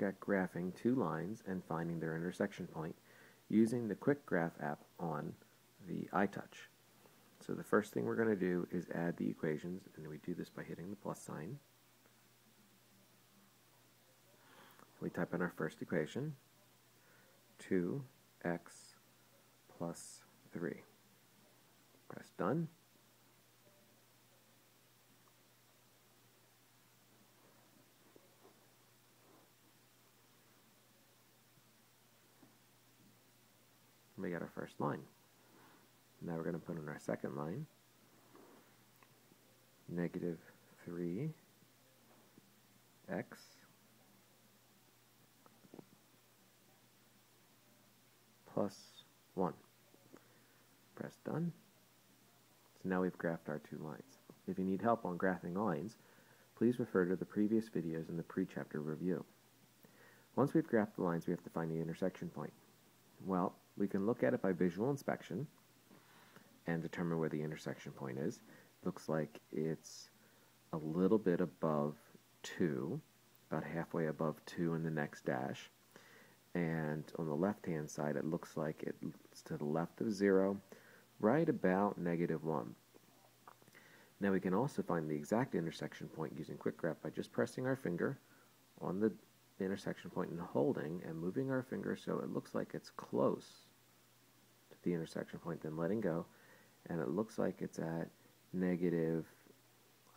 look at graphing two lines and finding their intersection point using the Quick Graph app on the iTouch. So the first thing we're going to do is add the equations, and we do this by hitting the plus sign. We type in our first equation, 2x plus 3. Press done. We got our first line. Now we're going to put in our second line, negative 3x plus 1. Press done. So now we've graphed our two lines. If you need help on graphing lines, please refer to the previous videos in the pre-chapter review. Once we've graphed the lines, we have to find the intersection point. Well, we can look at it by visual inspection and determine where the intersection point is. Looks like it's a little bit above 2, about halfway above 2 in the next dash. And on the left-hand side, it looks like it's to the left of 0, right about negative 1. Now we can also find the exact intersection point using Quick Graph by just pressing our finger on the intersection point and holding and moving our finger so it looks like it's close the intersection point, then letting go, and it looks like it's at negative,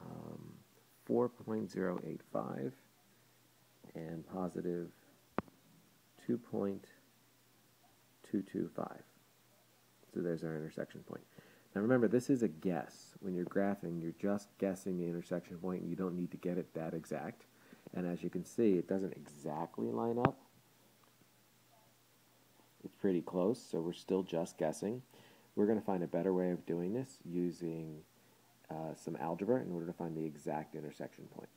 um, 4.085 and positive 2.225. So there's our intersection point. Now remember, this is a guess. When you're graphing, you're just guessing the intersection point. You don't need to get it that exact. And as you can see, it doesn't exactly line up. It's pretty close, so we're still just guessing. We're going to find a better way of doing this using uh, some algebra in order to find the exact intersection point.